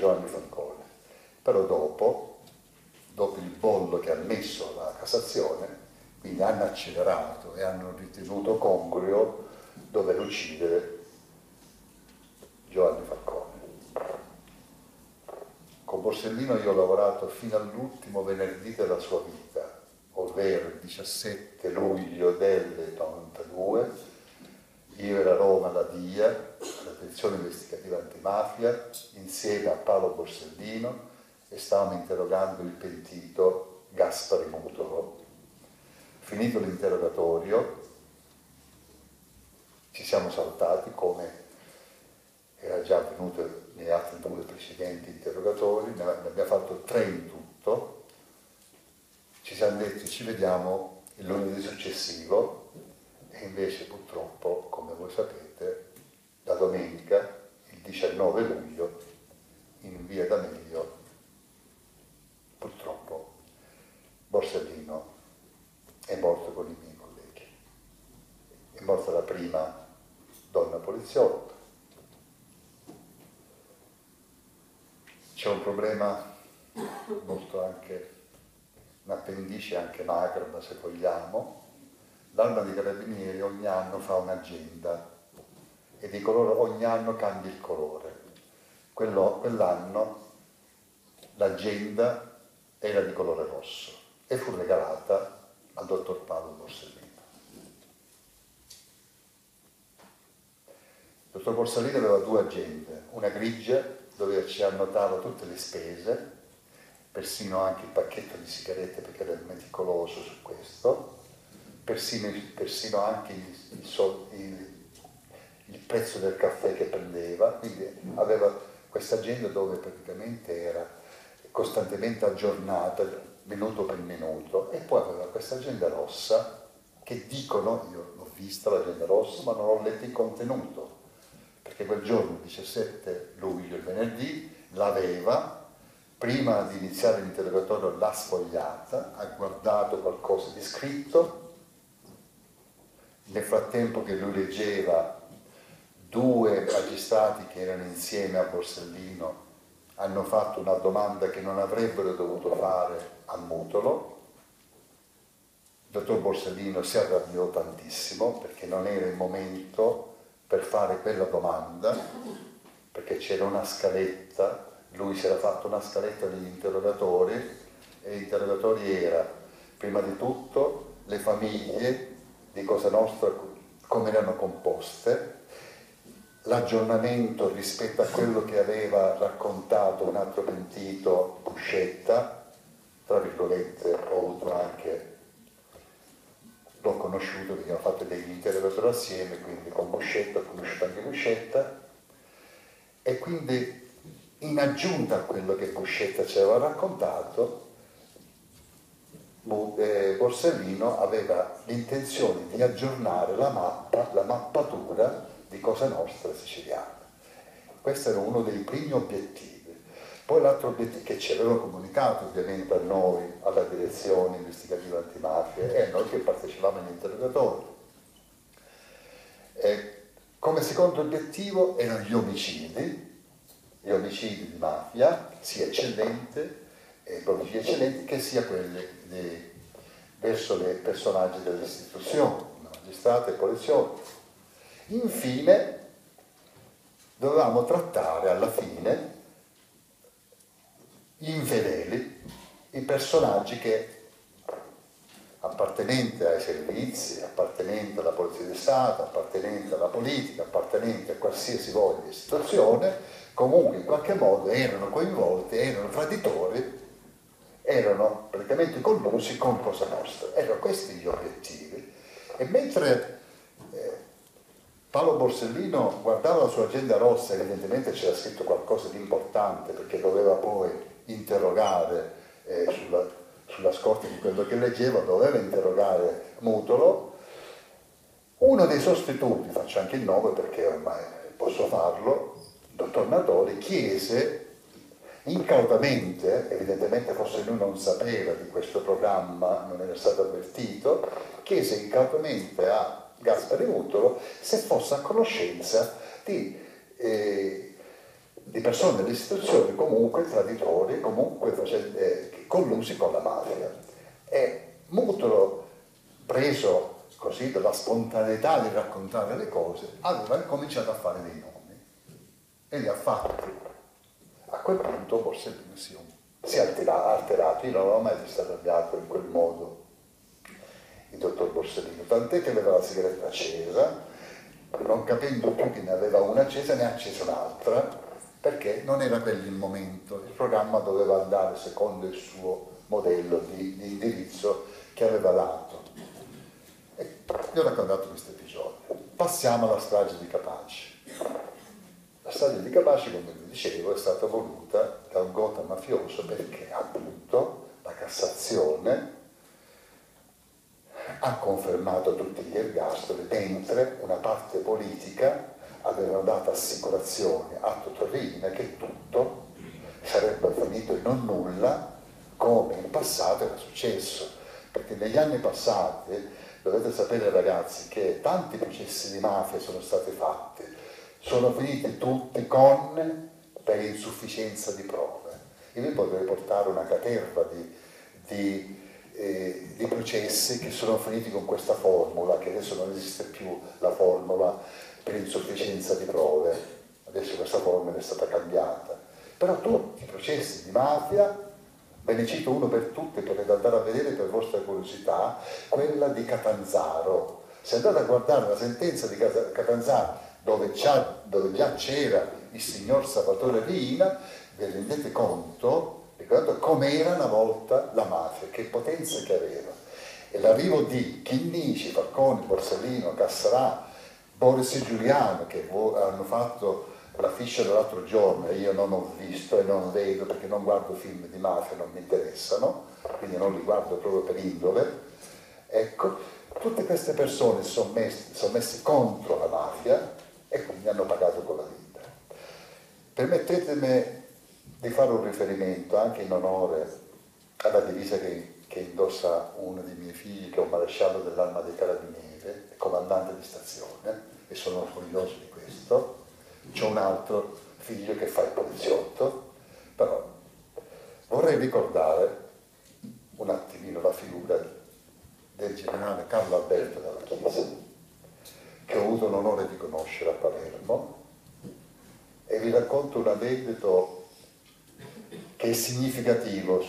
Giovanni Falcone. Però dopo, dopo il bollo che ha messo la Cassazione, quindi hanno accelerato e hanno ritenuto congruo dover uccidere Giovanni Falcone. Con Borsellino io ho lavorato fino all'ultimo venerdì della sua vita, ovvero il 17 luglio del 92. Io ero a Roma alla DIA, l'attenzione investigativa antimafia, insieme a Paolo Borsellino e stavamo interrogando il pentito Gaspari Mutolo. Finito l'interrogatorio, ci siamo saltati come era già avvenuto negli altri due precedenti interrogatori, ne abbiamo fatto tre in tutto, ci siamo detti ci vediamo il lunedì successivo e invece purtroppo, come voi sapete, la domenica, 19 luglio, in via D'Amelio, purtroppo Borsellino è morto con i miei colleghi. È morta la prima donna poliziotta. C'è un problema molto anche, un appendice anche macabra se vogliamo. L'Arma dei Carabinieri ogni anno fa un'agenda e di colore ogni anno cambia il colore. Quello, quell'anno l'agenda era di colore rosso e fu regalata al dottor Paolo Borsellino. Il dottor Borsellino aveva due agende, una grigia dove ci annotava tutte le spese, persino anche il pacchetto di sigarette perché era meticoloso su questo, persino, persino anche il, il, il, prezzo del caffè che prendeva, quindi aveva questa agenda dove praticamente era costantemente aggiornata, minuto per minuto, e poi aveva questa agenda rossa che dicono, io l'ho vista l'agenda rossa, ma non ho letto il contenuto, perché quel giorno, il 17 luglio, il venerdì, l'aveva, prima di iniziare l'interrogatorio l'ha sfogliata, ha guardato qualcosa di scritto, nel frattempo che lui leggeva, magistrati che erano insieme a Borsellino hanno fatto una domanda che non avrebbero dovuto fare a Mutolo. Il dottor Borsellino si arrabbiò tantissimo perché non era il momento per fare quella domanda, perché c'era una scaletta, lui si era fatto una scaletta degli interrogatori e gli interrogatori era, prima di tutto, le famiglie di Cosa Nostra, come erano composte, l'aggiornamento rispetto a quello che aveva raccontato un altro pentito, Buscetta, tra virgolette ho avuto anche l'ho conosciuto perché abbiamo fatto degli interrogatori assieme, quindi con Buscetta, ho conosciuto anche Buscetta, e quindi in aggiunta a quello che Buscetta ci aveva raccontato, eh, Borsellino aveva l'intenzione di aggiornare la mappa, la mappatura Cosa Nostra siciliana. Questo era uno dei primi obiettivi. Poi l'altro obiettivo che ci avevano comunicato ovviamente a noi, alla direzione investigativa antimafia e a noi che partecipavamo agli interrogatori. E come secondo obiettivo erano gli omicidi, gli omicidi di mafia, sia eccellente, eh, omicidi eccellenti, che sia quelli di, verso i personaggi delle istituzioni, magistrati e poliziotti. Infine, dovevamo trattare alla fine infedeli, i personaggi che appartenenti ai servizi, appartenenti alla Polizia di Stato, appartenenti alla politica, appartenenti a qualsiasi voglia situazione, comunque in qualche modo erano coinvolti, erano traditori, erano praticamente collusi con Cosa Nostra. Erano questi gli obiettivi. E mentre eh, Paolo Borsellino guardava la sua agenda rossa, evidentemente c'era scritto qualcosa di importante perché doveva poi interrogare eh, sulla, sulla scorta di quello che leggeva, doveva interrogare Mutolo. Uno dei sostituti, faccio anche il nome perché ormai posso farlo, il dottor Natori, chiese incautamente, evidentemente forse lui non sapeva di questo programma, non era stato avvertito, chiese incautamente a Gaspari Mutolo se fosse a conoscenza di, eh, di persone delle istituzioni comunque traditori, comunque facente, collusi con la mafia. E Mutolo, preso così dalla spontaneità di raccontare le cose, aveva cominciato a fare dei nomi e li ha fatti. A quel punto Borsellino si, si è alterato, io non l'ho mai visto in quel modo il dottor Borsellino, tant'è che aveva la sigaretta accesa, non capendo più che ne aveva una accesa ne ha accesa un'altra perché non era quello il momento, il programma doveva andare secondo il suo modello di, di indirizzo che aveva dato. E vi ho raccontato questo episodio. Passiamo alla strage di Capaci. La strage di Capaci, come vi dicevo, è stata voluta da un gota mafioso perché appunto la Cassazione ha confermato tutti gli ergastoli, mentre una parte politica aveva dato assicurazione a Totorina che tutto sarebbe finito in un nulla come in passato era successo, perché negli anni passati dovete sapere ragazzi che tanti processi di mafia sono stati fatti, sono finiti tutti con per insufficienza di prove. Io vi potrei portare una caterva di, di eh, di processi che sono finiti con questa formula, che adesso non esiste più la formula per insufficienza di prove, adesso questa formula è stata cambiata. Però tutti i processi di mafia, ve ne cito uno per tutti, potete andare a vedere per vostra curiosità, quella di Catanzaro. Se andate a guardare la sentenza di Catanzaro, dove, dove già c'era il signor Salvatore Riina, vi rendete conto Ricordate com'era una volta la mafia, che potenza che aveva. E l'arrivo di Chinnici, Falcone, Borsellino, Cassarà, Boris e Giuliano, che hanno fatto la fiscia dell'altro giorno e io non ho visto e non vedo perché non guardo film di mafia, non mi interessano, quindi non li guardo proprio per indole. Ecco, tutte queste persone sono messe, sono messe contro la mafia e quindi hanno pagato con la vita. Permettetemi di fare un riferimento anche in onore alla divisa che, che indossa uno dei miei figli, che è un maresciallo dell'arma dei carabinieri, comandante di stazione, e sono orgoglioso di questo. C'è un altro figlio che fa il poliziotto, però vorrei ricordare un attimino la figura del generale Carlo Alberto della Chiesa, che ho avuto l'onore di conoscere a Palermo, e vi racconto un aneddoto è significativo